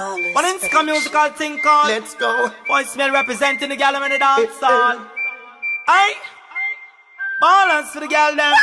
But in some musical thing called Let's go. Voicemail representing the gal in the dance hall. Aye. Balance for the gal them.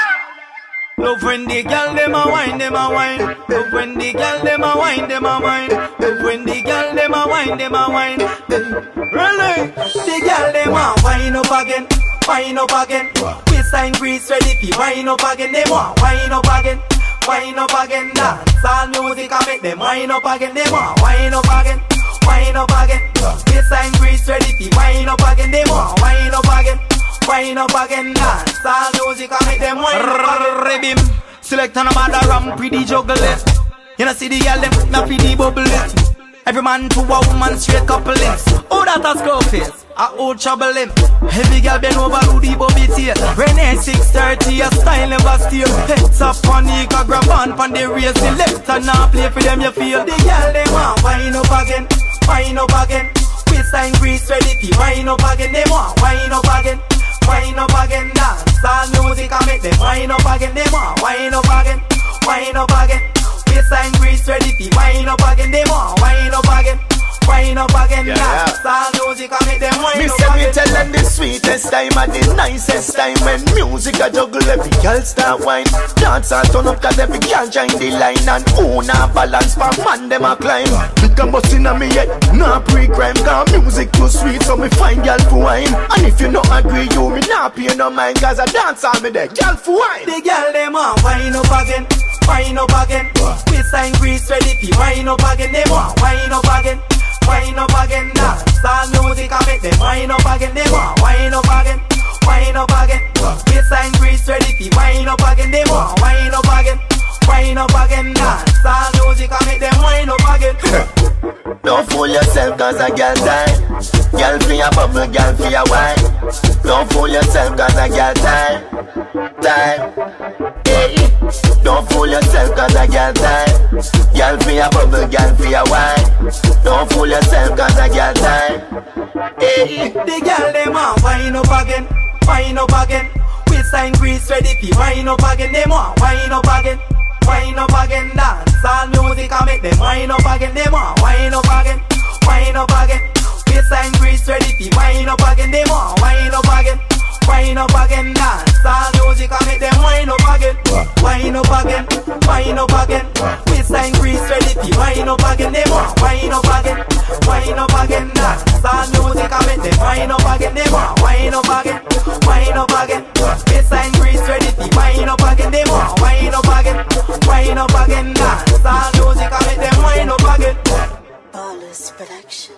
Love when the gal them a wine, them a wine. Love when the gal them a wine, them a wine. Love when the gal them a wine, them a wine. Really? The gal them a wine up again, wine up again. Waistline grease ready fi wine up again. They want wine up again, wine up again. Dance all music a make them wine up again. They want wine up again, wine up again. Waistline grease ready fi wine up again. They want wine up again. Wine up again, dance all music and make them wine up again. Ribim, select on a mother ram, pretty juggle it. You know see the girl them, na pretty bubble it. Every man to a woman straight couple links. Oh that a skull face, a old trouble him. Heavy girl bend over Rudy Bobby tail. Renee 630, a style never steal. Heads up on the car, grab on pon the race. The left and now play for them you feel. The girl them want wine up again, wine up again. Waistline grease ready to wine up again. They want wine up again. Wine up again, dance all music and make them wine up again. They want wine up again, wine up again. Waistline grease ready to wine up again. They want wine up again, wine up again. Yeah, all music and make them wine Me say me tell them the sweetest time and the nicest time when music a juggle every girl start wine. Dance and turn up cause every girl join the line and who nah balance for man them a climb. Me can bust inna me head, nah pre-crime cause music too sweet so me find girl for wine. And if you not agree you me nah pay no mind cause I dance all me there girl for wine. The girl them want wine up again, wine up again. Waistline grease ready to wine up again. They want wine up again, them wine up again. They want wine up again, wine up again. Waistline grease ready to wine up again. They want wine up again, wine up again. Dance all music and make them wine up again. Don't fool yourself cause a girl time Girl for your bubble, girl for your wine Don't fool yourself cause a girl time Time Don't fool yourself cause a girl time Girl for your bubble, girl for your wine Don't fool yourself cause a girl time hey. The girl them want wine up again, wine up again. Waistline grease ready to wine up again. They want wine up again, wine up again. Dance all music and make them wine up again. They want wine up again, wine up again. Waistline grease ready to wine up again. They want wine up again, wine up again. Dance wine up again, wine up again, wine up again. Waistline grease ready to wine up again. They want wine up again, wine up again. Dance all music and make them wine up again. They want wine up again, wine up again. Waistline grease ready to wine up again. They want wine up again, wine up again. Dance all music and make them wine up again. Ballaz Production.